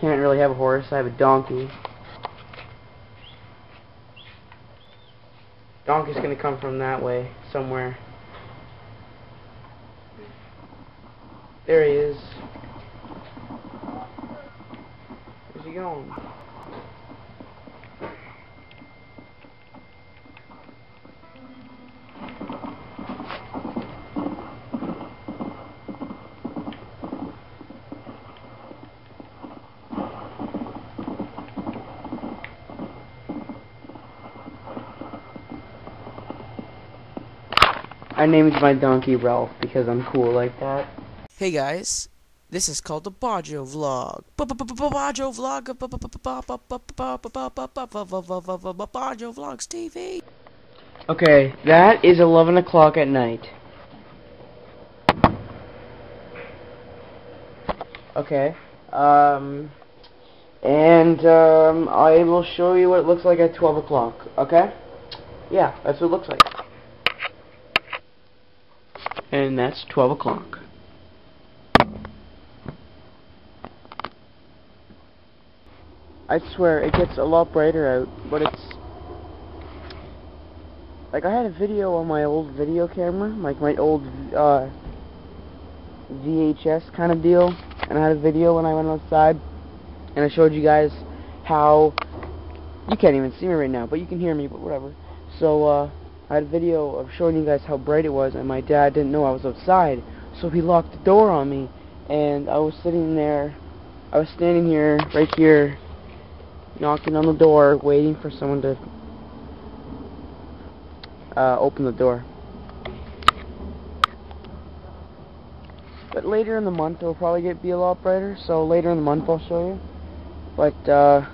Can't really have a horse. I have a donkey. Donkey's gonna come from that way, somewhere. There he is. Where's he going? I named my donkey Ralph because I'm cool like that. Hey guys, this is called the Bojo Vlog. Bojo Vlog. Bojo Vlogs TV. Okay, that is 11 o'clock at night. Okay, um, and um, I will show you what it looks like at 12 o'clock, okay? Yeah, that's what it looks like. And that's 12 o'clock. I swear, it gets a lot brighter out, but it's... Like, I had a video on my old video camera, like my old, uh, VHS kind of deal, and I had a video when I went outside, and I showed you guys how... You can't even see me right now, but you can hear me, but whatever. So, uh, I had a video of showing you guys how bright it was, and my dad didn't know I was outside, so he locked the door on me, and I was sitting there, I was standing here, right here, knocking on the door, waiting for someone to uh, open the door. But later in the month, it will probably get be a lot brighter, so later in the month I'll show you. But, uh,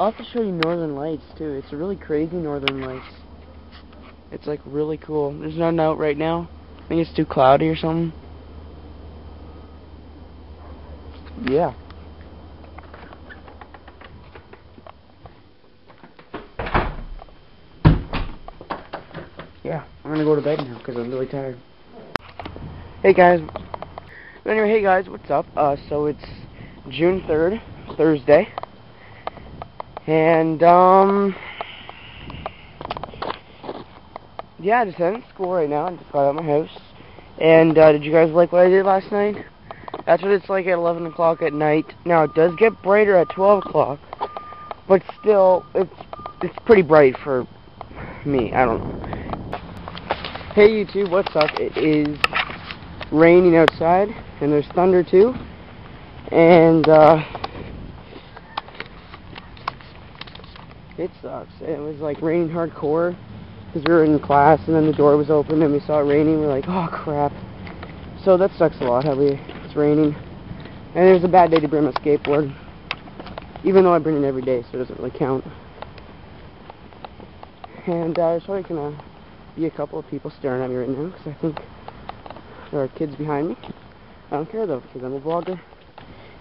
I'll have to show you Northern Lights, too. It's really crazy Northern Lights. It's, like, really cool. There's none out right now. I think it's too cloudy or something. Yeah. Yeah, I'm gonna go to bed now because I'm really tired. Hey guys. Anyway, hey guys, what's up? Uh, so it's June 3rd, Thursday. And, um, yeah, I just to school right now. I just got out of my house. And, uh, did you guys like what I did last night? That's what it's like at 11 o'clock at night. Now, it does get brighter at 12 o'clock. But still, it's, it's pretty bright for me. I don't know. Hey YouTube, what's up? It is raining outside, and there's thunder too. And, uh, it sucks. It was like raining hardcore because we were in class and then the door was open and we saw it raining. We're like, oh crap. So that sucks a lot we it's raining. And it was a bad day to bring my skateboard. Even though I bring it every day, so it doesn't really count. And uh, there's probably gonna be a couple of people staring at me right now because I think there are kids behind me. I don't care though because I'm a vlogger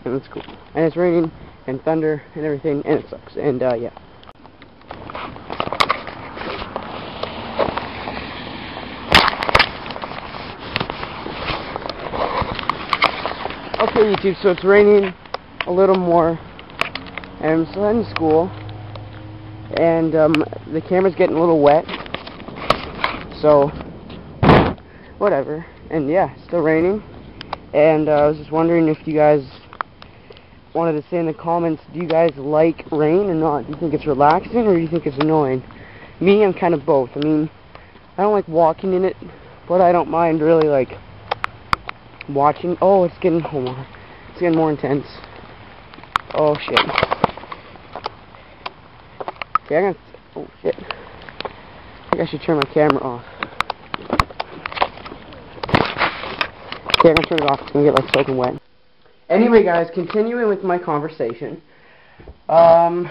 and it's cool. And it's raining and thunder and everything and it sucks. And uh, yeah. Okay, YouTube, so it's raining a little more, and I'm still to school, and um, the camera's getting a little wet, so whatever. And yeah, still raining, and uh, I was just wondering if you guys wanted to say in the comments, do you guys like rain or not? Do you think it's relaxing or do you think it's annoying? Me, I'm kind of both. I mean, I don't like walking in it, but I don't mind really like watching. Oh, it's getting more. It's getting more intense. Oh shit. Okay, I'm. Oh shit. I think I should turn my camera off. Okay, I'm gonna turn it off. It's gonna get like soaking wet. Anyway, guys, continuing with my conversation. Um,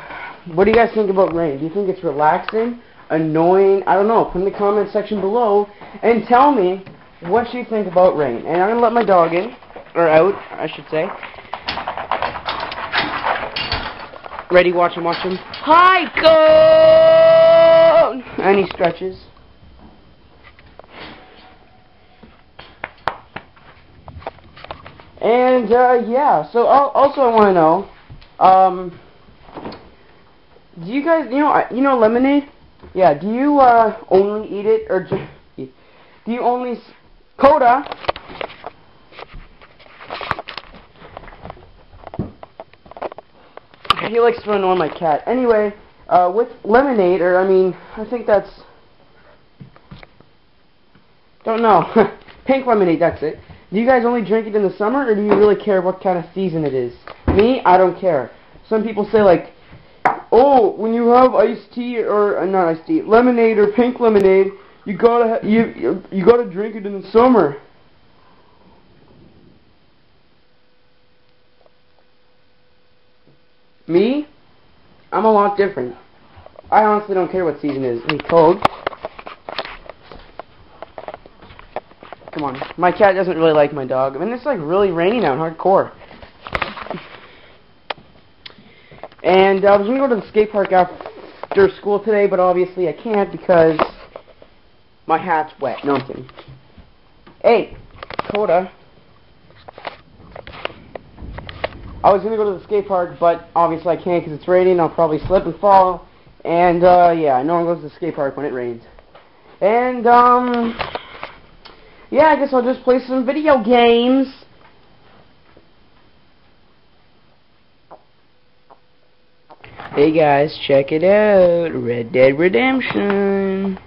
what do you guys think about rain? Do you think it's relaxing, annoying? I don't know. Put in the comment section below and tell me what do you think about rain. And I'm gonna let my dog in, or out, I should say. Ready? Watch him. Watch him. Hi, go! He stretches. And uh, yeah, so al- also I want to know, um, do you guys, you know, you know lemonade? Yeah. Do you uh, only eat it, or do you only Coda? He likes to annoy my cat. Anyway, uh, with lemonade, or I mean, I think that's don't know. Pink lemonade, that's it. Do you guys only drink it in the summer, or do you really care what kind of season it is? Me, I don't care. Some people say like, oh, when you have iced tea or uh, not iced tea, lemonade or pink lemonade, you gotta you you gotta drink it in the summer. Me, I'm a lot different. I honestly don't care what season is. it is. Cold. Come on. My cat doesn't really like my dog. I mean, it's like really raining out, hardcore. And uh, I was to go to the skate park after school today, but obviously I can't because my hat's wet. No, I'm kidding. Hey, Coda. I was going to go to the skate park, but obviously I can't because it's raining. I'll probably slip and fall. And, uh, yeah, no one goes to the skate park when it rains. And, um, yeah, I guess I'll just play some video games. Hey guys, check it out. Red Dead Redemption.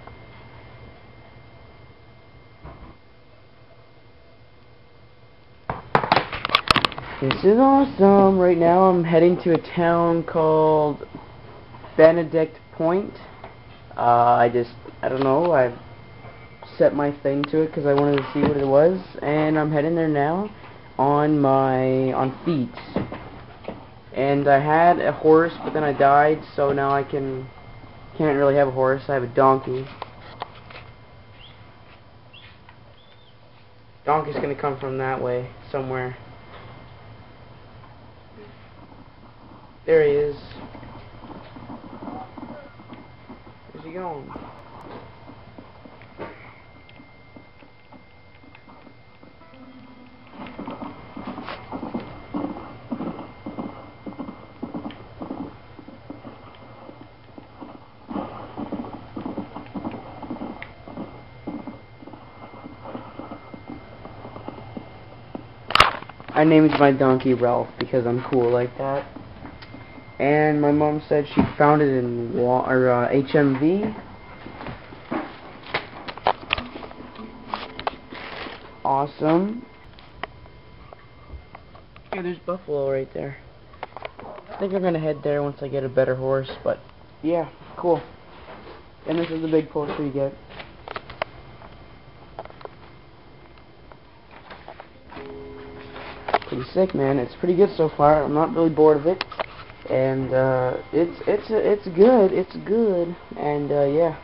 This is awesome. Right now I'm heading to a town called Benedict Point. Uh, I just, I don't know, I set my thing to it because I wanted to see what it was, and I'm heading there now on my, on feet. And I had a horse, but then I died, so now I can, can't really have a horse, I have a donkey. Donkey's gonna come from that way, somewhere. There he is. Where's he going? I named my donkey Ralph because I'm cool like that. And my mom said she found it in Wa or uh, HMV. Awesome. Yeah, there's Buffalo right there. I think I'm gonna head there once I get a better horse, but yeah, cool. And this is the big poster you get. Pretty sick, man. It's pretty good so far. I'm not really bored of it, and uh, it's it's it's good. It's good, and uh, yeah.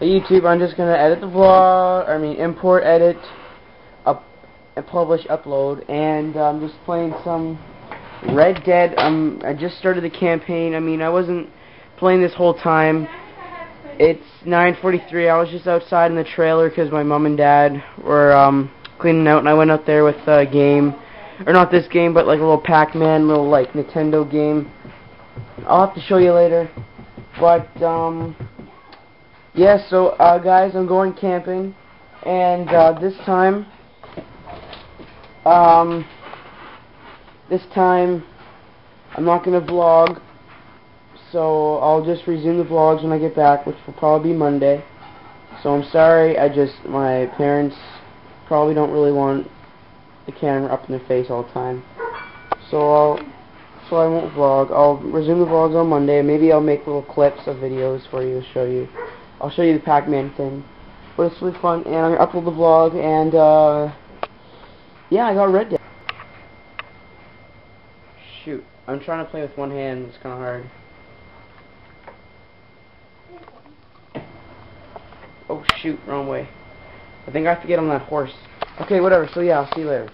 YouTube, I'm just gonna edit the vlog. I mean, import, edit, up, and publish, upload, and I'm just playing some Red Dead. Um, I just started the campaign. I mean, I wasn't playing this whole time. It's 9:43. I was just outside in the trailer because my mom and dad were um, cleaning out, and I went out there with a game, or not this game, but like a little Pac-Man, little like Nintendo game. I'll have to show you later. But um, yeah. So uh, guys, I'm going camping, and uh, this time, um, this time, I'm not gonna vlog. So I'll just resume the vlogs when I get back, which will probably be Monday. So I'm sorry, I just, my parents probably don't really want the camera up in their face all the time. So I'll, so I won't vlog. I'll resume the vlogs on Monday. Maybe I'll make little clips of videos for you to show you. I'll show you the Pac-Man thing. But it's really fun, and I'm going to upload the vlog, and, uh, yeah, I got Red Dead. Shoot, I'm trying to play with one hand, it's kind of hard. Oh shoot, wrong way. I think I have to get on that horse. Okay, whatever, so yeah, I'll see you later.